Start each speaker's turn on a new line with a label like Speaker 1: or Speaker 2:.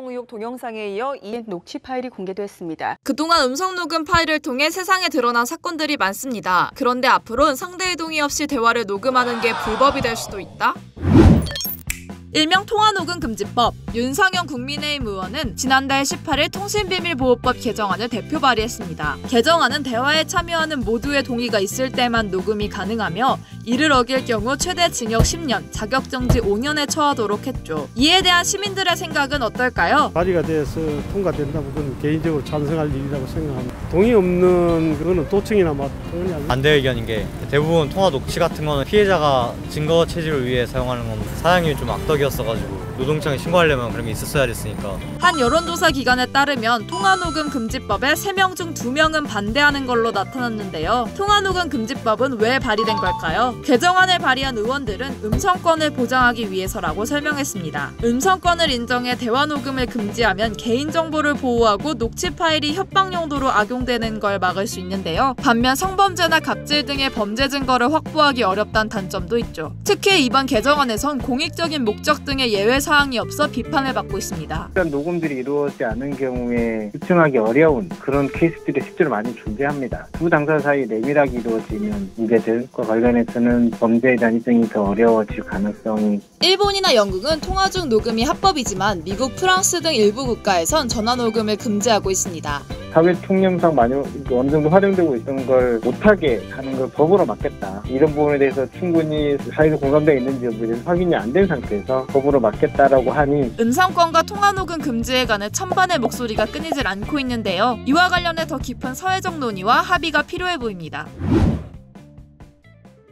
Speaker 1: 의혹 동영상에 이어 이 녹취 파일이 공개됐습니다.
Speaker 2: 그동안 음성 녹음 파일을 통해 세상에 드러난 사건들이 많습니다. 그런데 앞으로는 상대의 동의 없이 대화를 녹음하는 게 불법이 될 수도 있다? 일명 통화녹음 금지법. 윤상현 국민의힘 의원은 지난달 18일 통신비밀보호법 개정안을 대표 발의했습니다. 개정안은 대화에 참여하는 모두의 동의가 있을 때만 녹음이 가능하며 이를 어길 경우 최대 징역 10년, 자격정지 5년에 처하도록 했죠. 이에 대한 시민들의 생각은 어떨까요?
Speaker 3: 발의가 돼서 통과된다고 그건 개인적으로 찬성할 일이라고 생각합니다. 동의 없는 그거는 도청이나 않나?
Speaker 4: 반대 의견인 게 대부분 통화 녹취 같은 거는 피해자가 증거 체질을 위해 사용하는 건 사양이 좀 악덕 이었어가지고 노동청에 신고하려면 그런 게 있었어야 됐으니까
Speaker 2: 한 여론조사 기관에 따르면 통화녹음 금지법에 3명 중 2명은 반대하는 걸로 나타났는데요. 통화녹음 금지법은 왜 발의된 걸까요? 개정안을 발의한 의원들은 음성권을 보장하기 위해서라고 설명했습니다. 음성권을 인정해 대화 녹음을 금지하면 개인정보를 보호하고 녹취 파일이 협박 용도로 악용되는 걸 막을 수 있는데요. 반면 성범죄나 갑질 등의 범죄 증거를 확보하기 어렵다는 단점도 있죠. 특히 이번 개정안에선 공익적인 목적 등의 예외 사항이 없어 비판을 받고 있습니다.
Speaker 5: 일단 녹음들이 이루어지지 않은 경우에 입증하기 어려운 그런 케이스들이 실제로 많이 존재합니다. 두 당사 사이 내밀하게 이루어지는 문제들과 관련해서는 범죄에 대한 입증이 더 어려워질 가능성이
Speaker 2: 일본이나 영국은 통화 중 녹음이 합법이지만 미국, 프랑스 등 일부 국가에선 전화 녹음을 금지하고 있습니다.
Speaker 5: 사회 통념상 많이 어느 정도 활용되고 있던 걸 못하게 하는 걸 법으로 막겠다. 이런 부분에 대해서 충분히 사회적 공감대가 있는지 여부에 확인이 안 된 상태에서 법으로 막겠다라고 하니
Speaker 2: 음성권과 통화 녹음 금지에 관해 찬반의 목소리가 끊이질 않고 있는데요. 이와 관련해 더 깊은 사회적 논의와 합의가 필요해 보입니다.